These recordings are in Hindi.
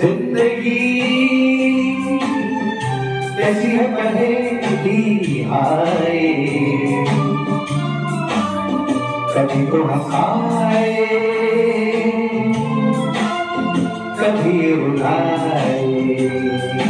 ज़िंदगी। कैसी है कहेगी हाय। कभी तो हंसाए कभी रुलाए।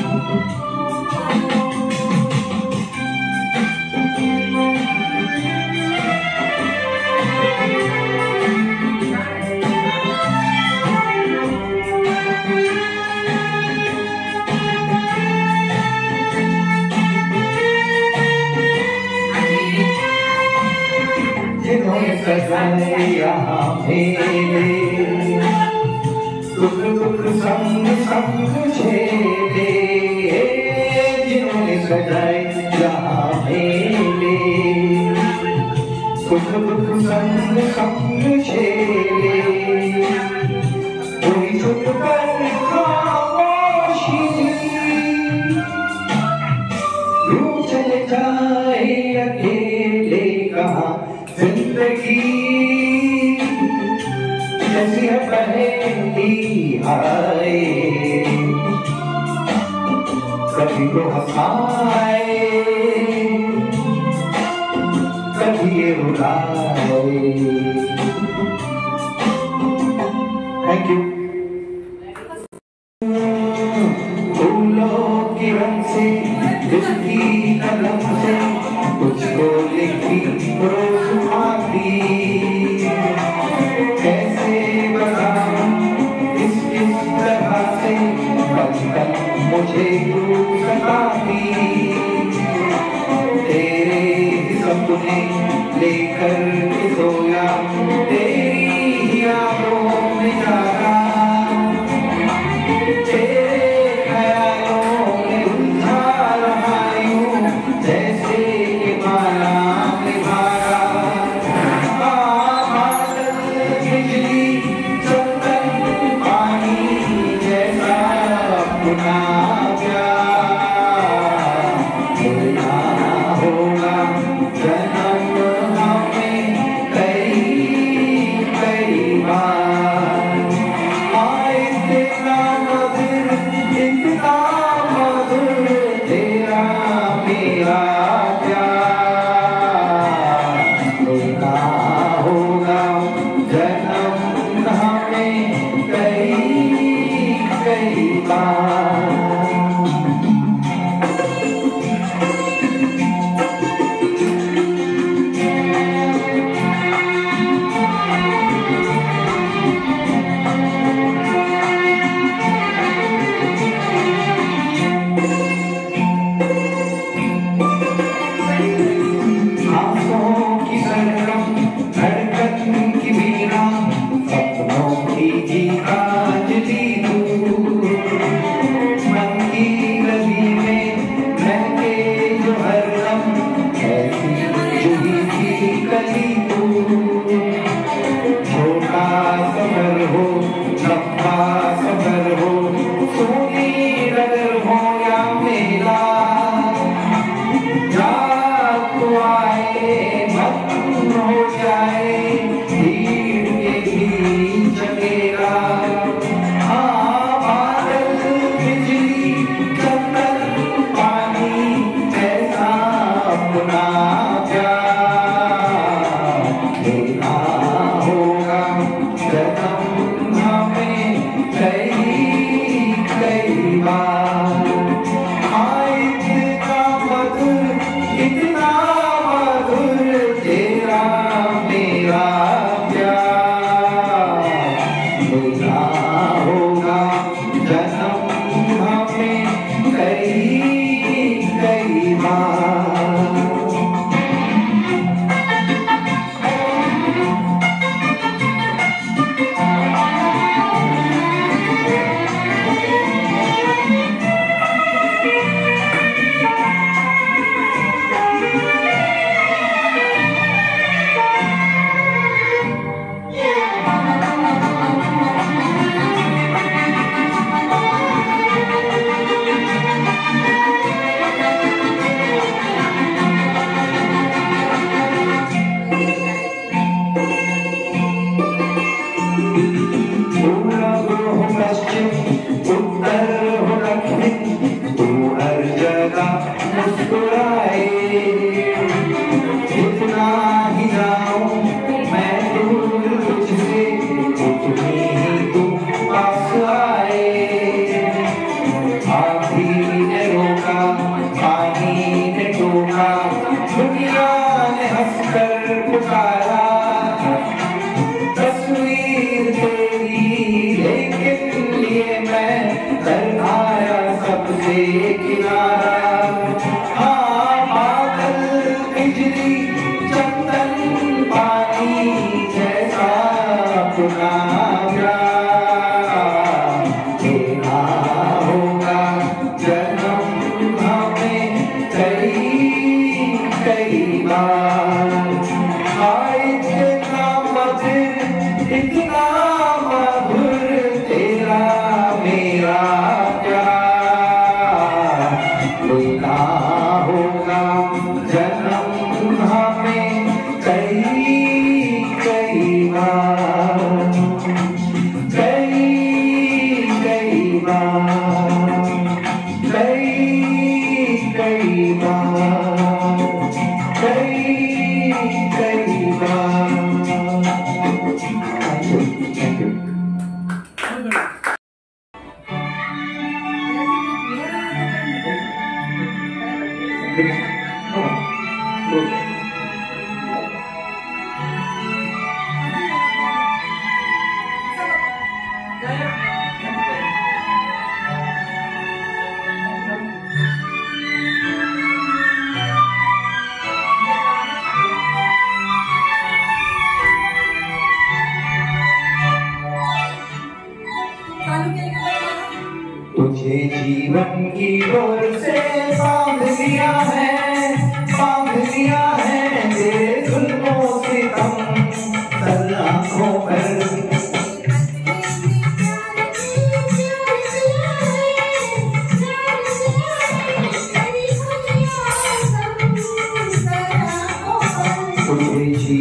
सब मुझे दे जिन्होंने सजाए जहाँ मेले। सुख दुख संग सब मुझे ले कोई छुप कर चले जाए अकेले कहा ज़िंदगी। जैसी है पहली आए। कभी तो हंसाए Bye.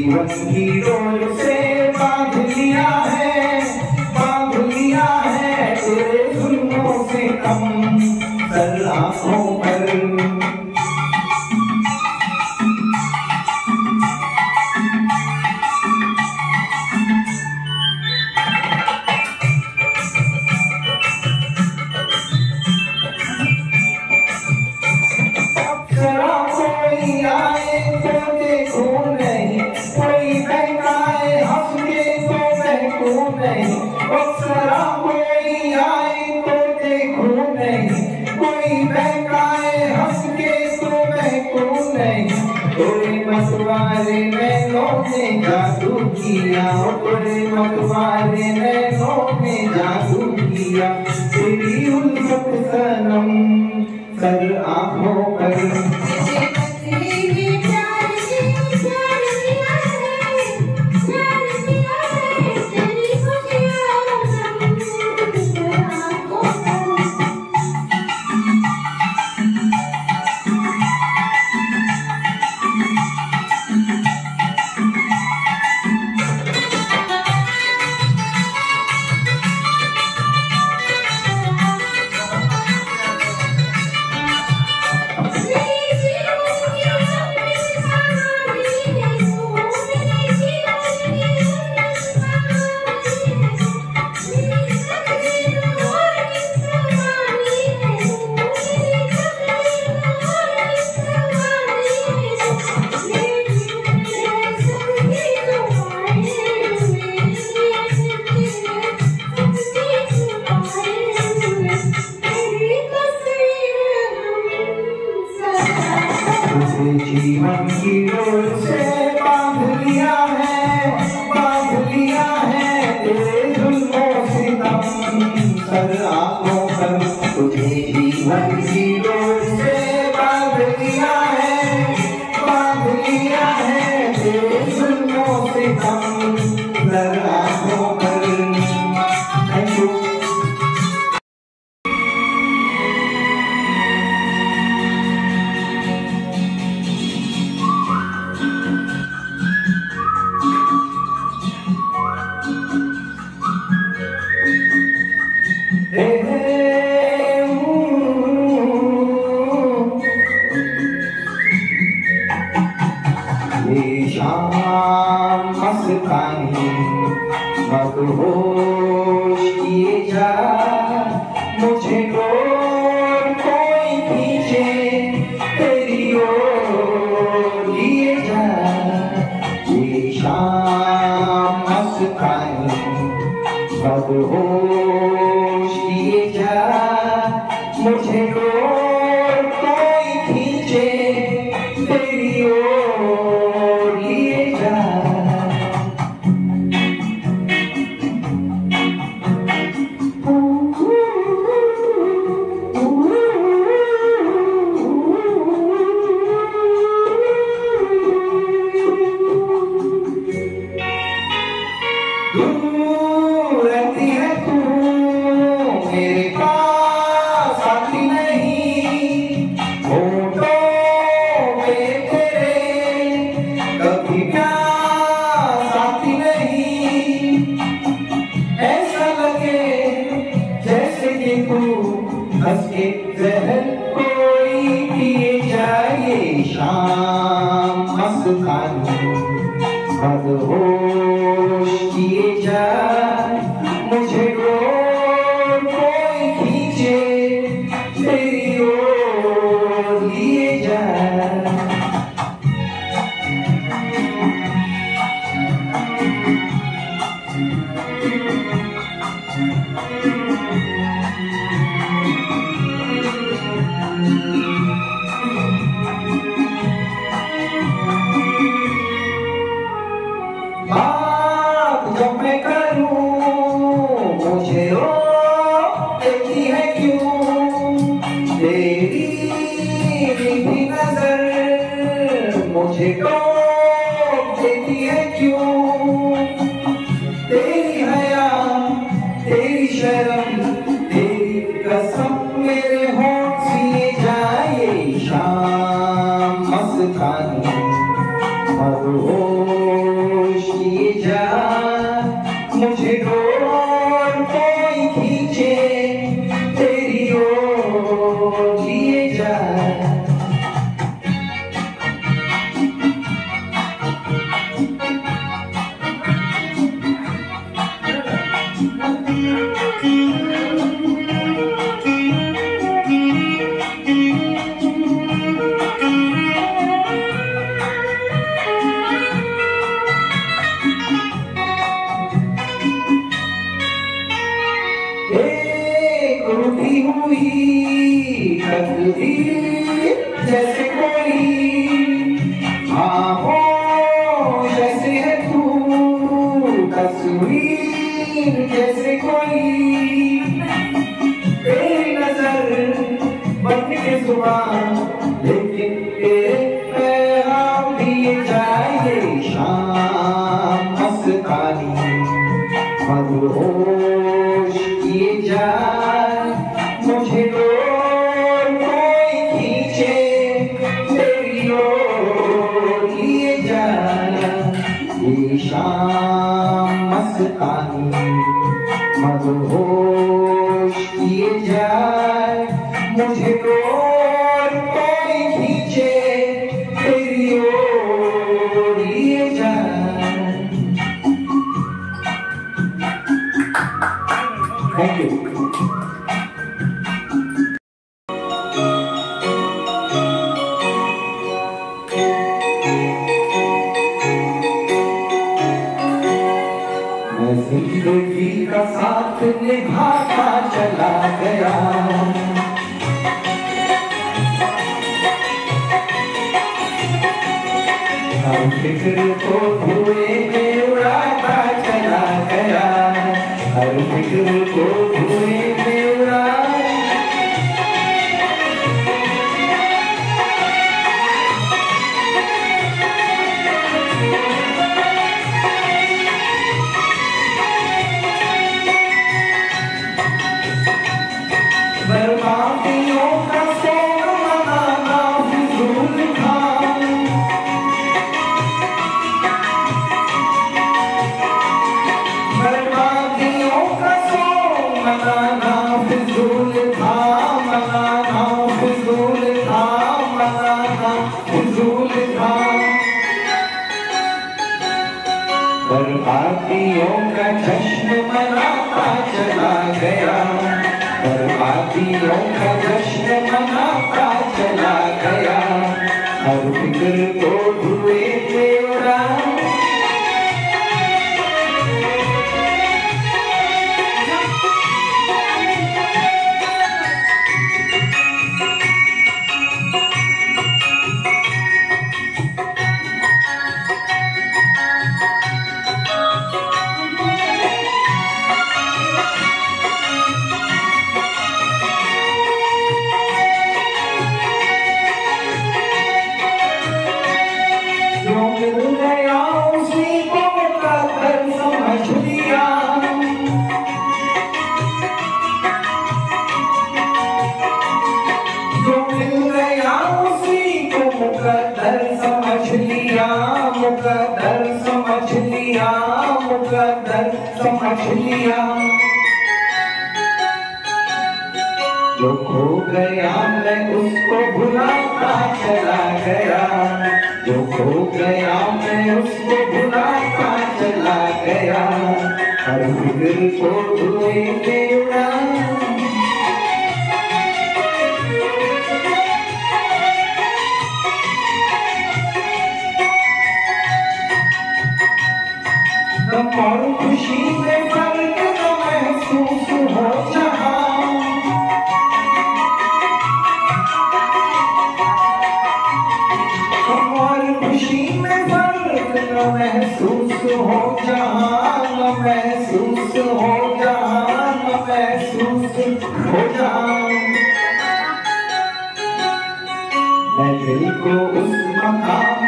was heroes.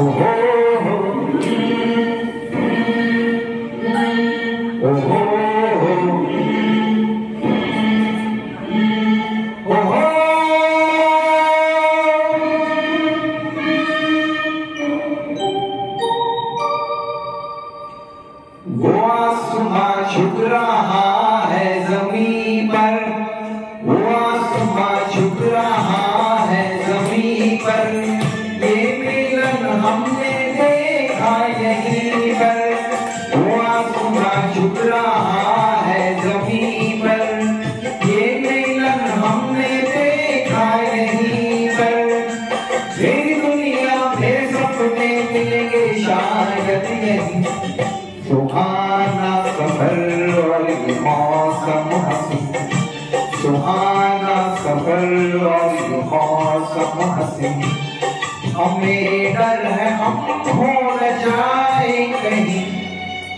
Oh,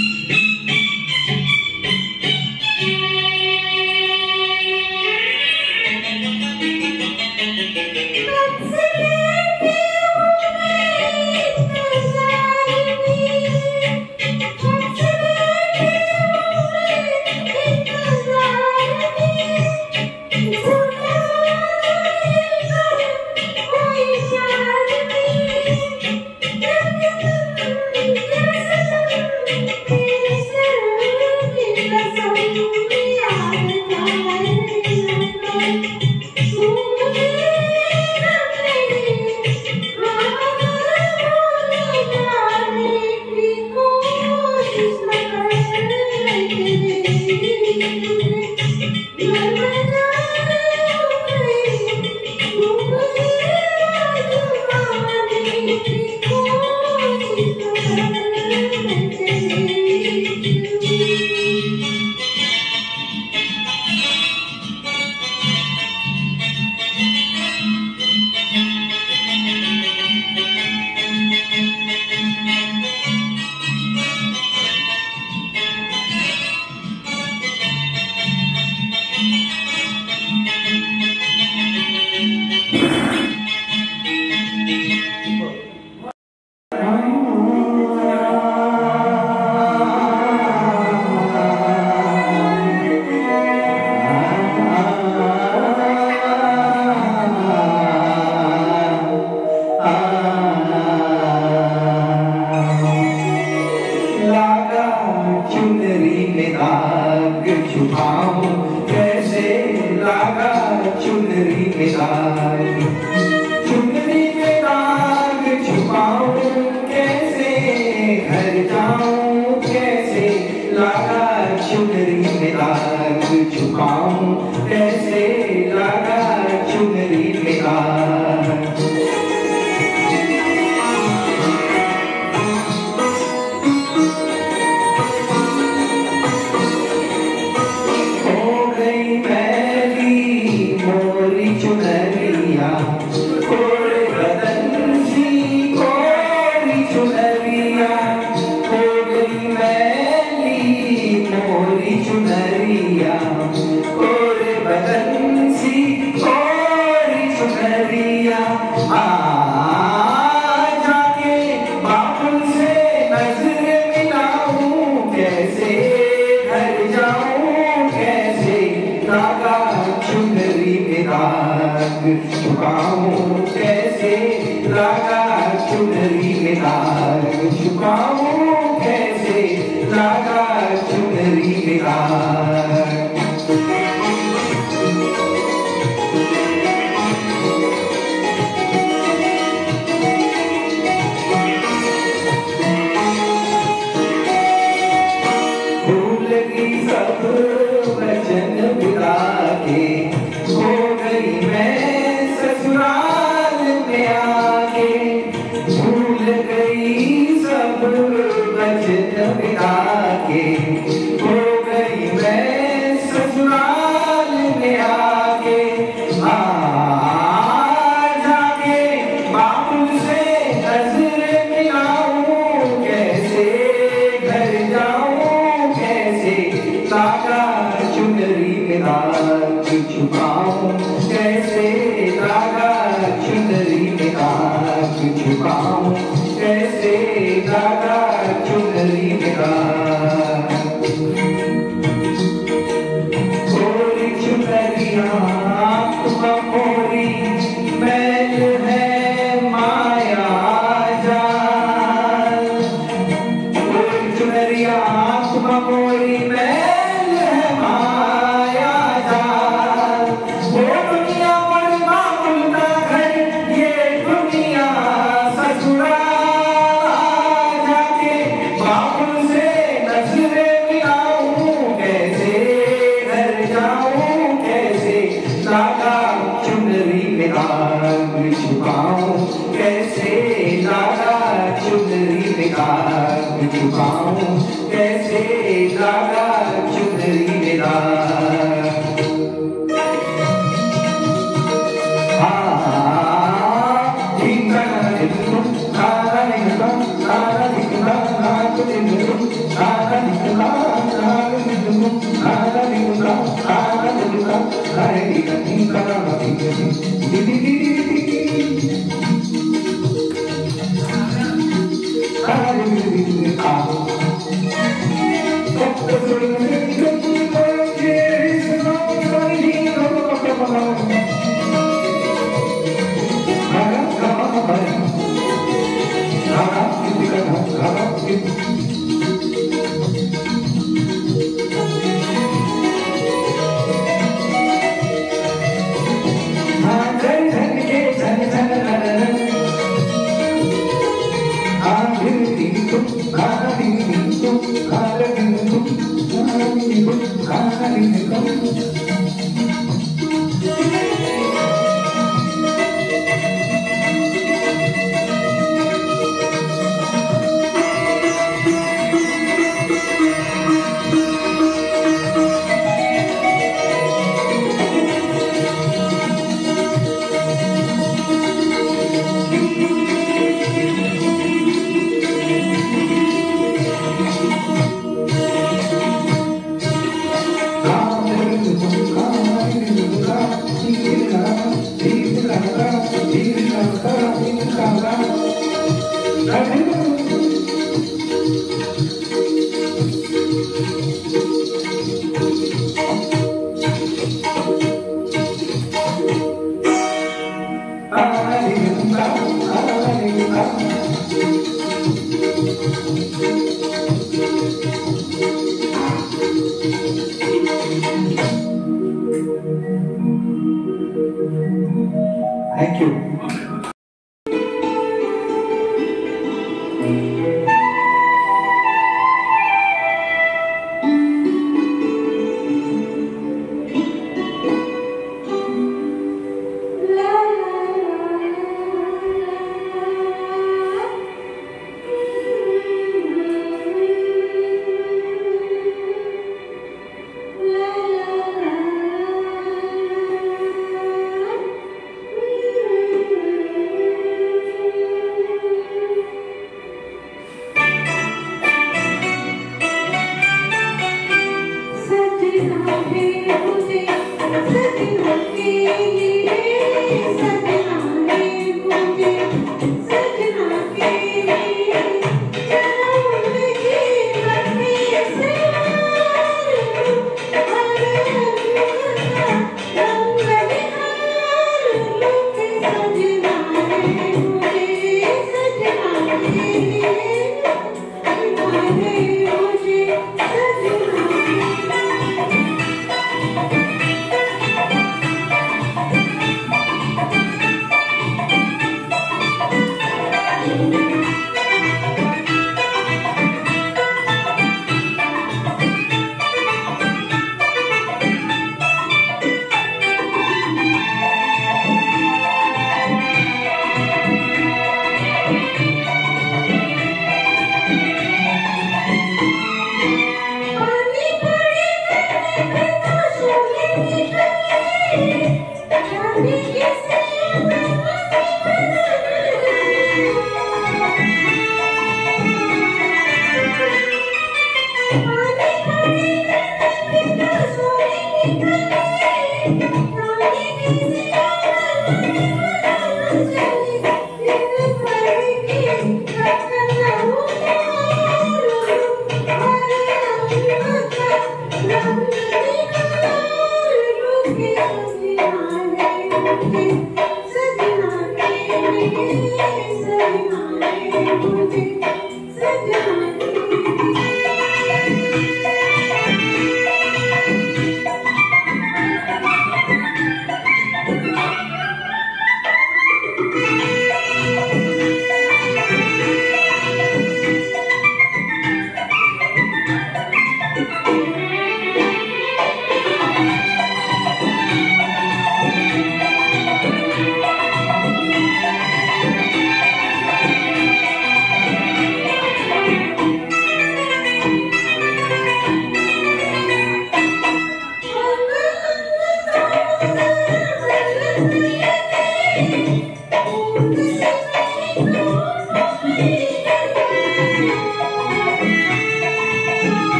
Yeah.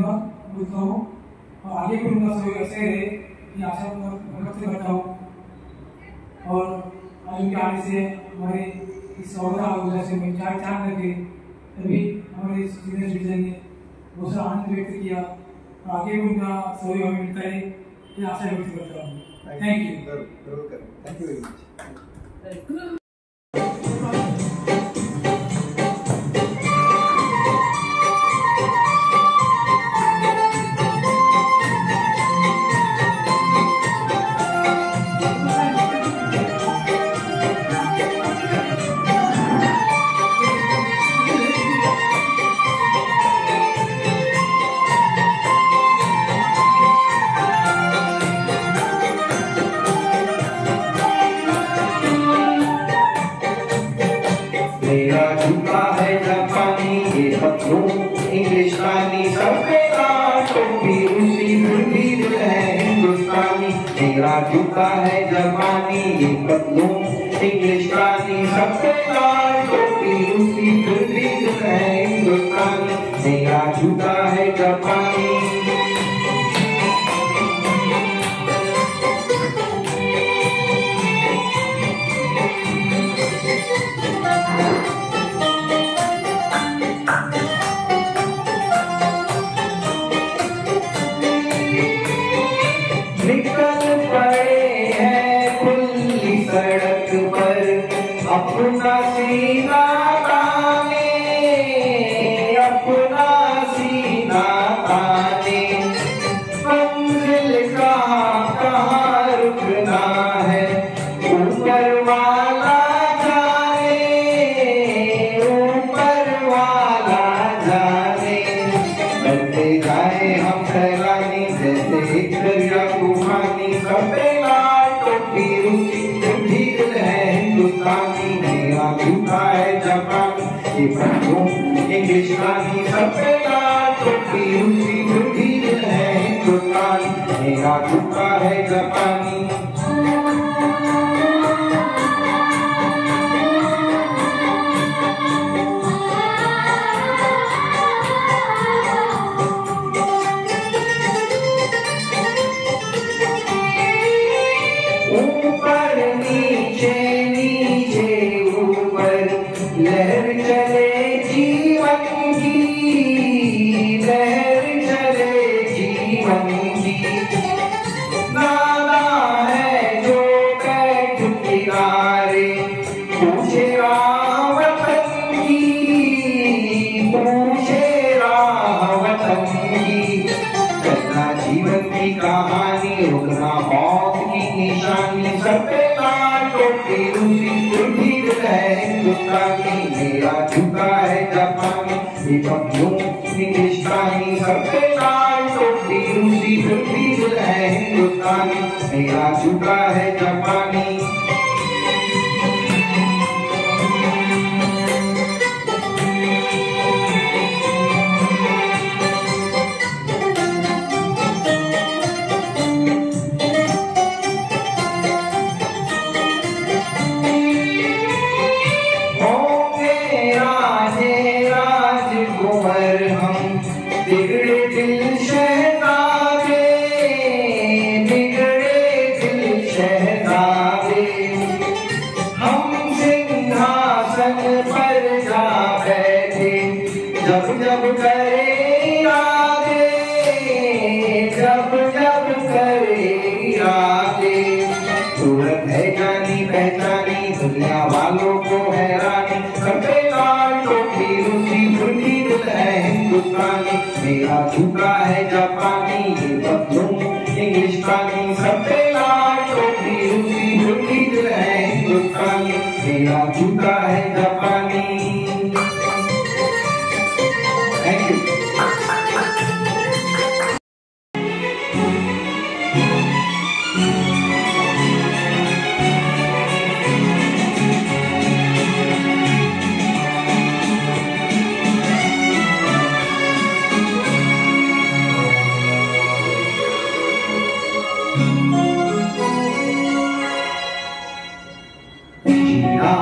धन्यवाद बोलता हूँ और आगे भी उनका सहयोग ऐसे रहे कि आशा व्यक्त करता हूँ और आज उनके आने से हमारे इस स्वागत मुद्दासन में चार चार करके तभी हमारे सीनियर सिटीजन ने बहुत सारा आनंद व्यक्त किया और आगे भी उनका सहयोग हमें मिलता है ये आशा व्यक्त करता हूँ। Thank you thank you very much मेरा है जापानी इंग्लिश गानी सबसे टोपी रूसी है हिंदुस्तानी मेरा झूठा है जापानी जीना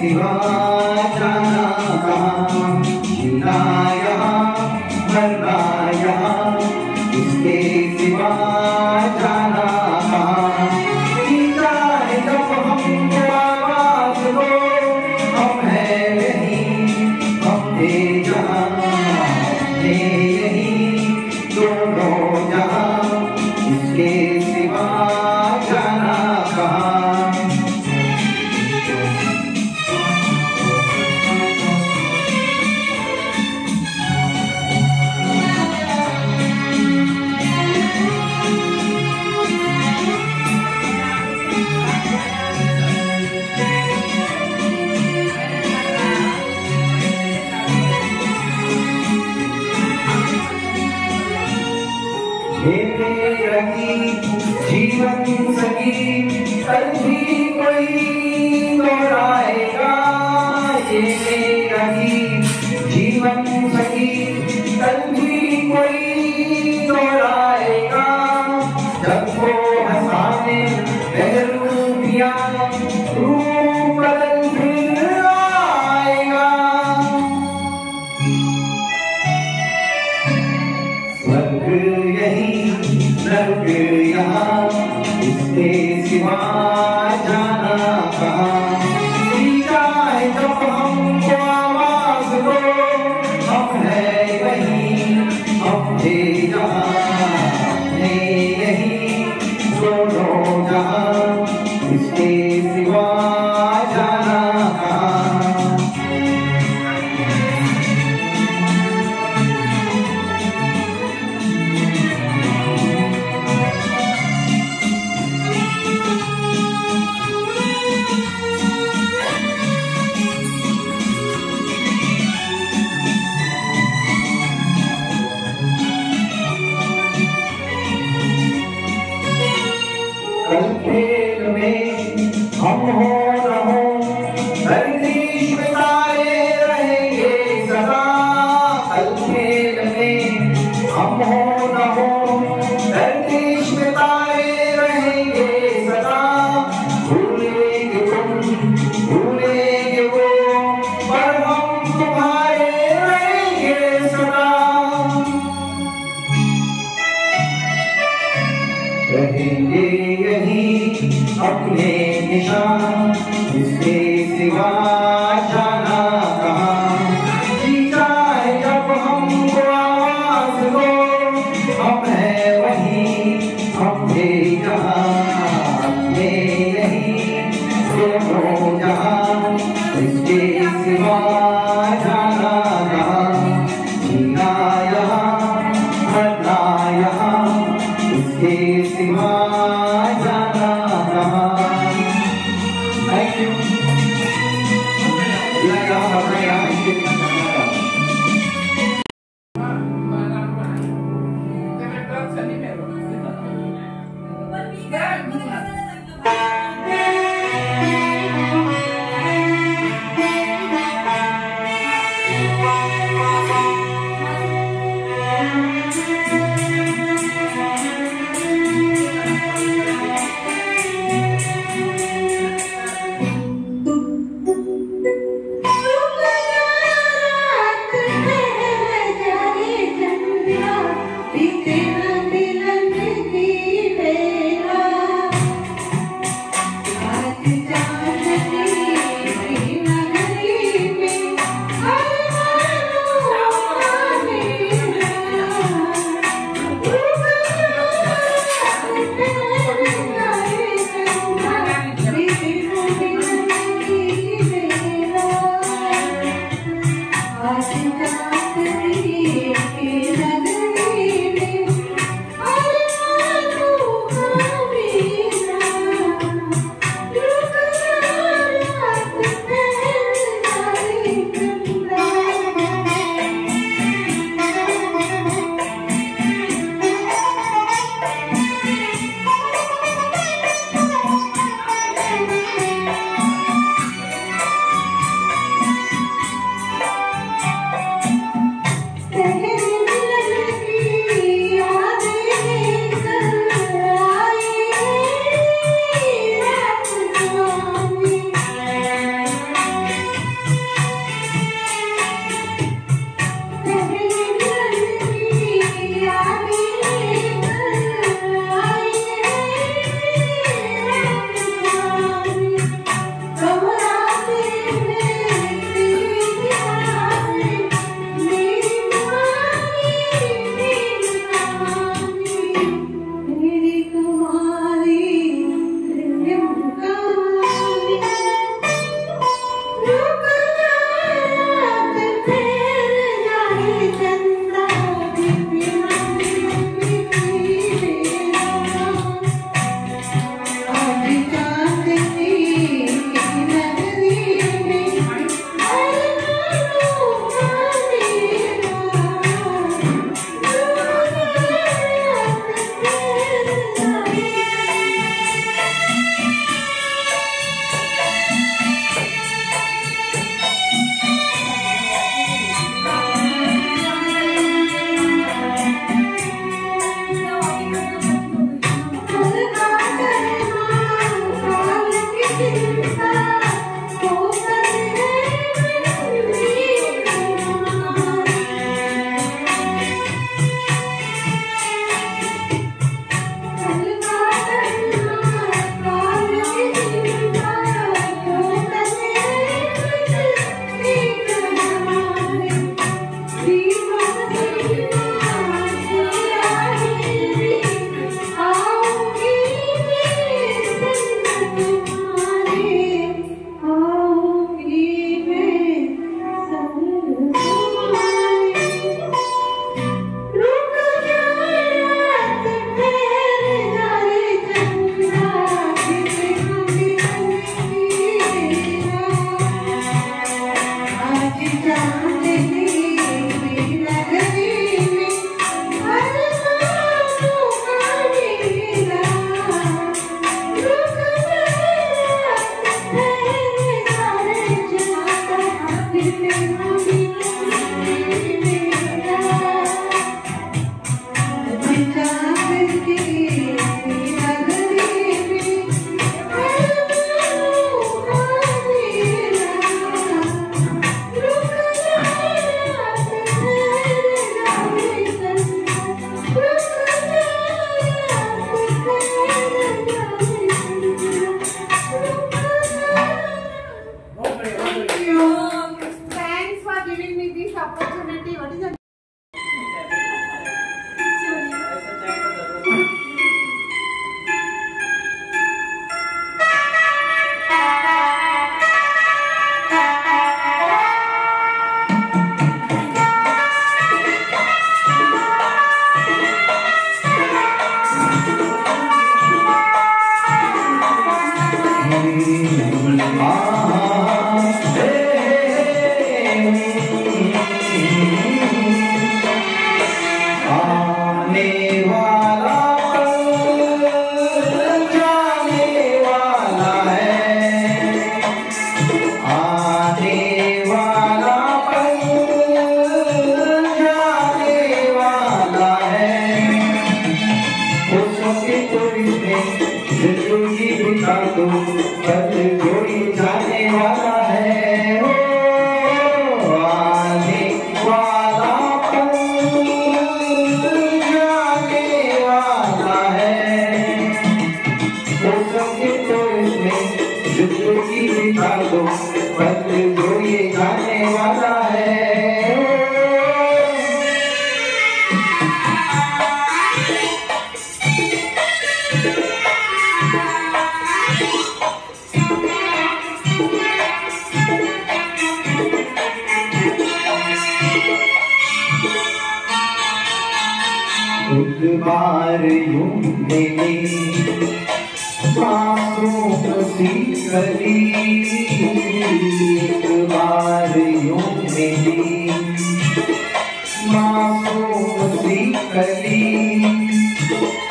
सिवा जाना कहाँ?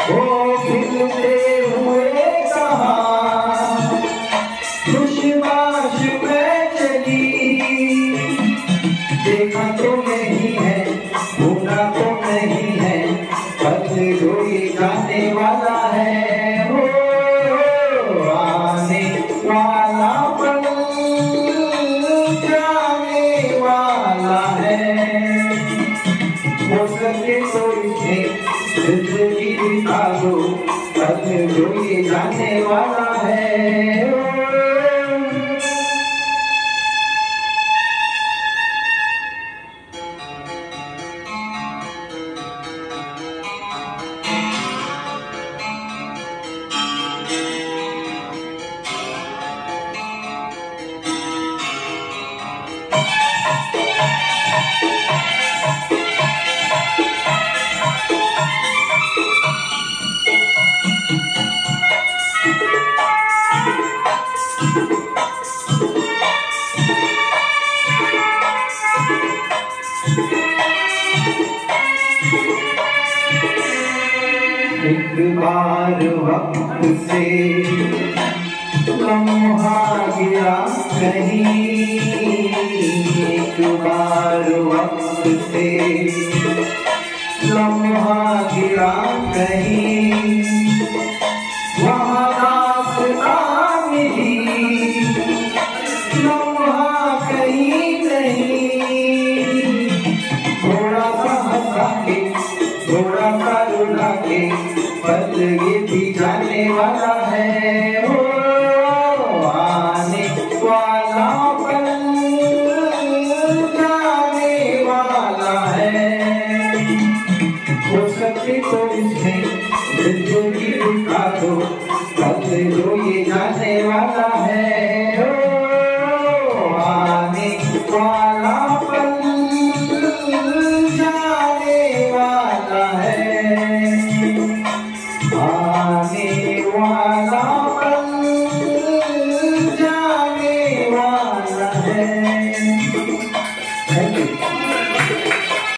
Oh,